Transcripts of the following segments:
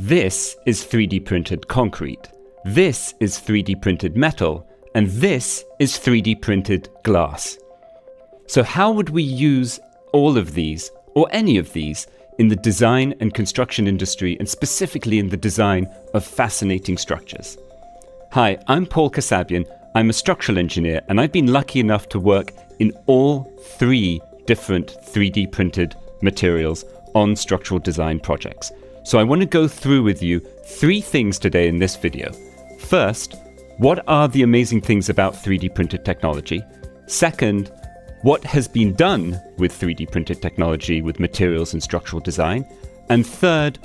This is 3D printed concrete. This is 3D printed metal. And this is 3D printed glass. So, how would we use all of these, or any of these, in the design and construction industry, and specifically in the design of fascinating structures? Hi, I'm Paul Kassabian. I'm a structural engineer, and I've been lucky enough to work in all three different 3D printed materials on structural design projects. So I want to go through with you three things today in this video. First, what are the amazing things about 3D printed technology? Second, what has been done with 3D printed technology with materials and structural design? And third,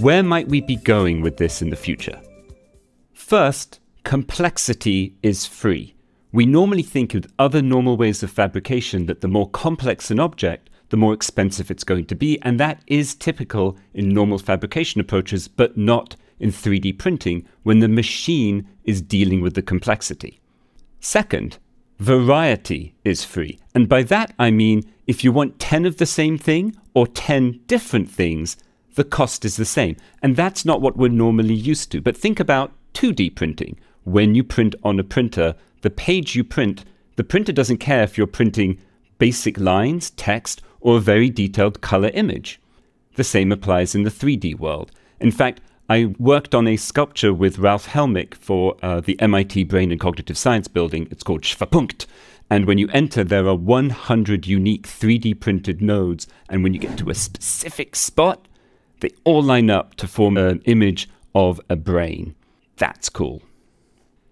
where might we be going with this in the future? First, complexity is free. We normally think with other normal ways of fabrication that the more complex an object, the more expensive it's going to be, and that is typical in normal fabrication approaches, but not in 3D printing when the machine is dealing with the complexity. Second, variety is free. And by that I mean if you want 10 of the same thing or 10 different things, the cost is the same. And that's not what we're normally used to. But think about 2D printing. When you print on a printer, the page you print, the printer doesn't care if you're printing basic lines, text, or a very detailed color image. The same applies in the 3D world. In fact, I worked on a sculpture with Ralph Helmick for uh, the MIT Brain and Cognitive Science building. It's called Schwerpunkt. And when you enter, there are 100 unique 3D printed nodes. And when you get to a specific spot, they all line up to form an image of a brain. That's cool.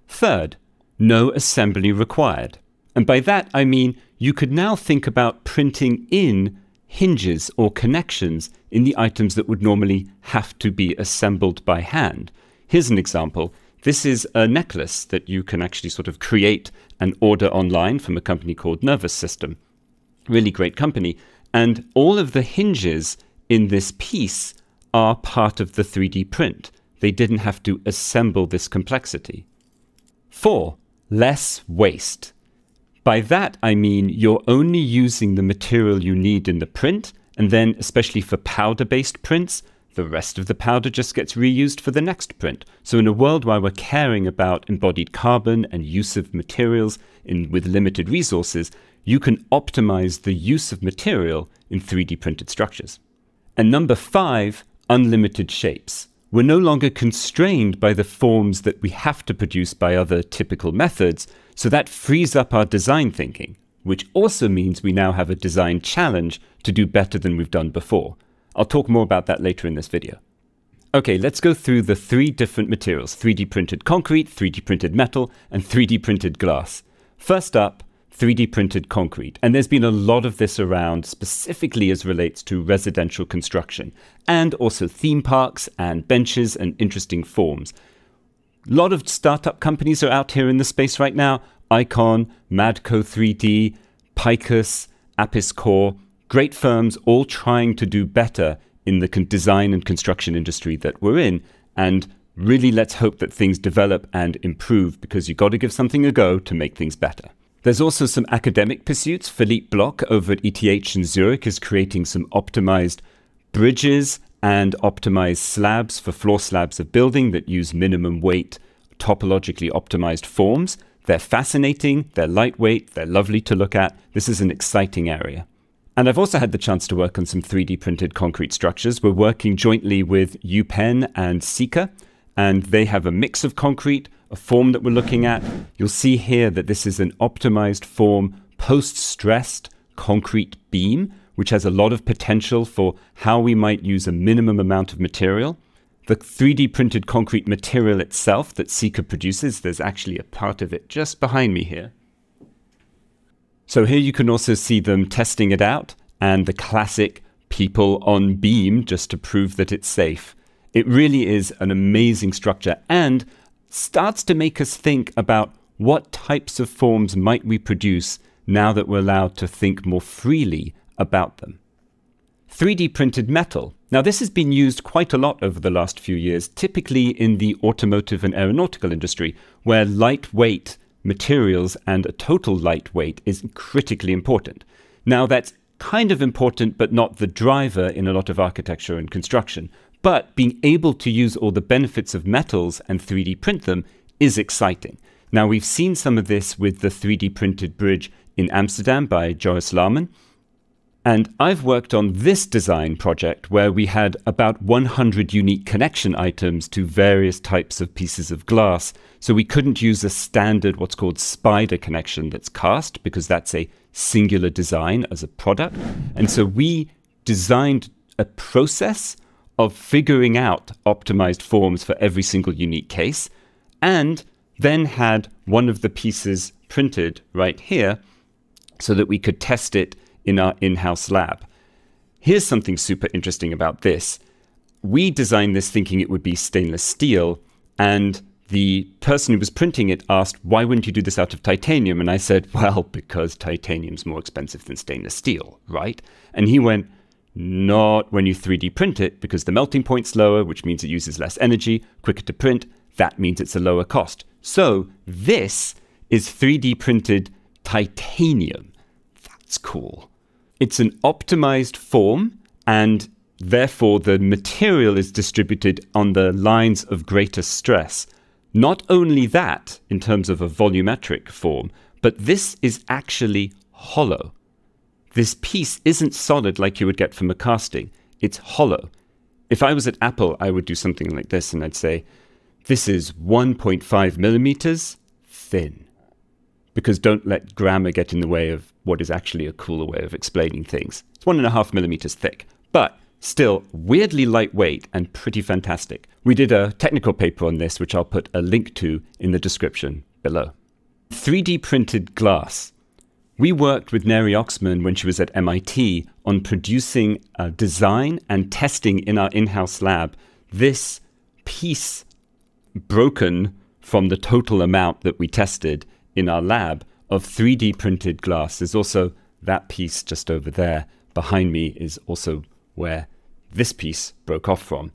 Third, no assembly required. And by that, I mean you could now think about printing in hinges or connections in the items that would normally have to be assembled by hand. Here's an example. This is a necklace that you can actually sort of create and order online from a company called Nervous System. Really great company. And all of the hinges in this piece are part of the 3D print. They didn't have to assemble this complexity. Four, less waste. By that, I mean you're only using the material you need in the print, and then, especially for powder based prints, the rest of the powder just gets reused for the next print. So, in a world where we're caring about embodied carbon and use of materials in, with limited resources, you can optimize the use of material in 3D printed structures. And number five, unlimited shapes. We're no longer constrained by the forms that we have to produce by other typical methods, so that frees up our design thinking, which also means we now have a design challenge to do better than we've done before. I'll talk more about that later in this video. Okay, let's go through the three different materials 3D printed concrete, 3D printed metal, and 3D printed glass. First up, 3D printed concrete. And there's been a lot of this around, specifically as relates to residential construction, and also theme parks and benches and interesting forms. A lot of startup companies are out here in the space right now. Icon, Madco 3D, Picus, Apis Cor, great firms all trying to do better in the design and construction industry that we're in. And really, let's hope that things develop and improve because you've got to give something a go to make things better. There's also some academic pursuits. Philippe Block over at ETH in Zurich is creating some optimized bridges and optimized slabs for floor slabs of building that use minimum weight, topologically optimized forms. They're fascinating, they're lightweight, they're lovely to look at. This is an exciting area. And I've also had the chance to work on some 3D printed concrete structures. We're working jointly with UPenn and Sika, and they have a mix of concrete, a form that we're looking at. You'll see here that this is an optimized form, post stressed concrete beam which has a lot of potential for how we might use a minimum amount of material. The 3D printed concrete material itself that Sika produces, there's actually a part of it just behind me here. So here you can also see them testing it out and the classic people on beam just to prove that it's safe. It really is an amazing structure and starts to make us think about what types of forms might we produce now that we're allowed to think more freely about them. 3D printed metal. Now, this has been used quite a lot over the last few years, typically in the automotive and aeronautical industry, where lightweight materials and a total lightweight is critically important. Now, that's kind of important, but not the driver in a lot of architecture and construction. But being able to use all the benefits of metals and 3D print them is exciting. Now, we've seen some of this with the 3D printed bridge in Amsterdam by Joris Laarman. And I've worked on this design project where we had about 100 unique connection items to various types of pieces of glass. So we couldn't use a standard, what's called spider connection that's cast, because that's a singular design as a product. And so we designed a process of figuring out optimized forms for every single unique case, and then had one of the pieces printed right here so that we could test it in our in house lab. Here's something super interesting about this. We designed this thinking it would be stainless steel, and the person who was printing it asked, Why wouldn't you do this out of titanium? And I said, Well, because titanium's more expensive than stainless steel, right? And he went, Not when you 3D print it, because the melting point's lower, which means it uses less energy, quicker to print. That means it's a lower cost. So this is 3D printed titanium. That's cool. It's an optimized form, and therefore the material is distributed on the lines of greater stress. Not only that, in terms of a volumetric form, but this is actually hollow. This piece isn't solid like you would get from a casting, it's hollow. If I was at Apple, I would do something like this and I'd say, This is 1.5 millimeters thin because don't let grammar get in the way of what is actually a cooler way of explaining things. It's one and a half millimeters thick, but still weirdly lightweight and pretty fantastic. We did a technical paper on this, which I'll put a link to in the description below. 3D printed glass. We worked with Neri Oxman when she was at MIT on producing a design and testing in our in house lab this piece broken from the total amount that we tested in our lab of 3D printed glass. There's also that piece just over there. Behind me is also where this piece broke off from.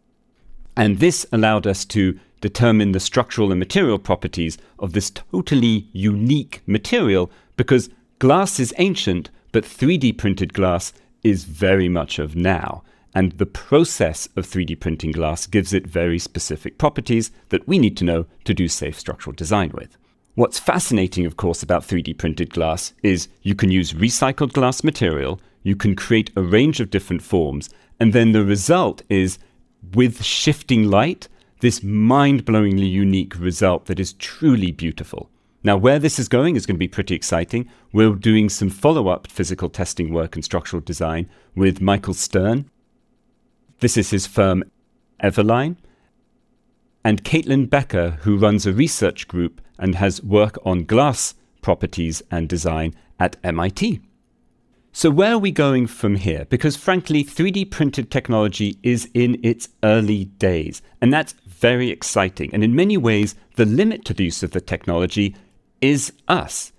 And this allowed us to determine the structural and material properties of this totally unique material because glass is ancient, but 3D printed glass is very much of now. And the process of 3D printing glass gives it very specific properties that we need to know to do safe structural design with. What's fascinating, of course, about 3D printed glass is you can use recycled glass material, you can create a range of different forms, and then the result is with shifting light, this mind blowingly unique result that is truly beautiful. Now, where this is going is going to be pretty exciting. We're doing some follow up physical testing work and structural design with Michael Stern. This is his firm Evenline. And Kaitlyn Becker, who runs a research group and has work on glass properties and design at MIT. So, where are we going from here? Because frankly, 3D printed technology is in its early days, and that's very exciting. And in many ways, the limit to the use of the technology is us.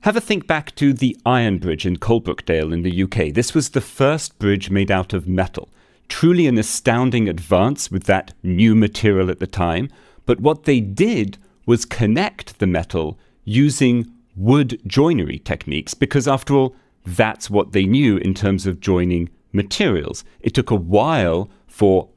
Have a think back to the Iron Bridge in Coalbrookdale in the UK. This was the first bridge made out of metal. Truly an astounding advance with that new material at the time. But what they did was connect the metal using wood joinery techniques because, after all, that's what they knew in terms of joining materials. It took a while for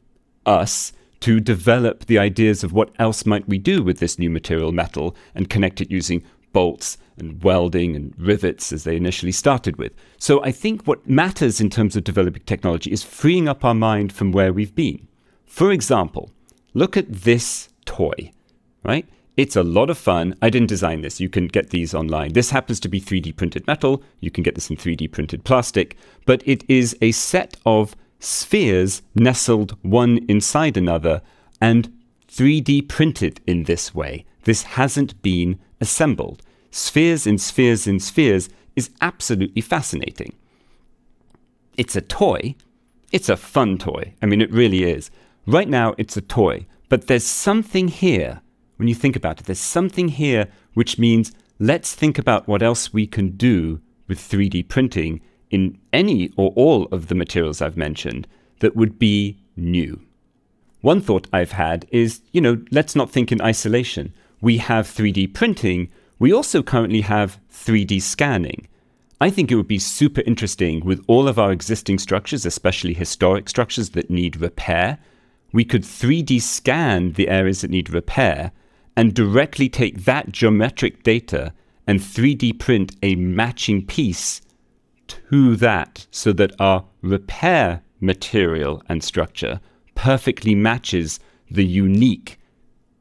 us to develop the ideas of what else might we do with this new material metal and connect it using bolts and welding and rivets as they initially started with. So I think what matters in terms of developing technology is freeing up our mind from where we've been. For example, look at this toy, right? It's a lot of fun. I didn't design this. You can get these online. This happens to be 3D printed metal. You can get this in 3D printed plastic. But it is a set of spheres nestled one inside another and 3D printed in this way. This hasn't been assembled. Spheres in spheres in spheres is absolutely fascinating. It's a toy. It's a fun toy. I mean, it really is. Right now, it's a toy. But there's something here when you think about it. There's something here which means let's think about what else we can do with 3D printing in any or all of the materials I've mentioned that would be new. One thought I've had is, you know, let's not think in isolation. We have 3D printing, we also currently have 3D scanning. I think it would be super interesting with all of our existing structures, especially historic structures that need repair. We could 3D scan the areas that need repair and directly take that geometric data and 3D print a matching piece to that so that our repair material and structure perfectly matches the unique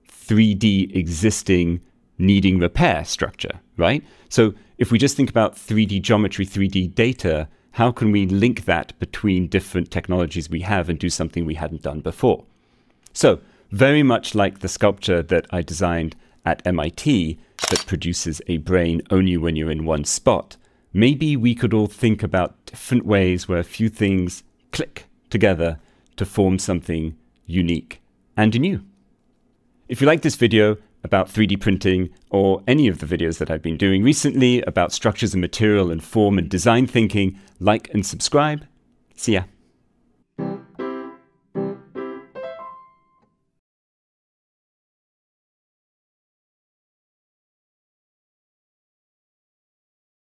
3D existing needing repair structure, right? So if we just think about 3D geometry, 3D data, how can we link that between different technologies we have and do something we hadn't done before? So, very much like the sculpture that I designed at MIT that produces a brain only when you're in one spot, maybe we could all think about different ways where a few things click together to form something unique and new. If you like this video about 3D printing or any of the videos that I've been doing recently about structures and material and form and design thinking, like and subscribe. See ya.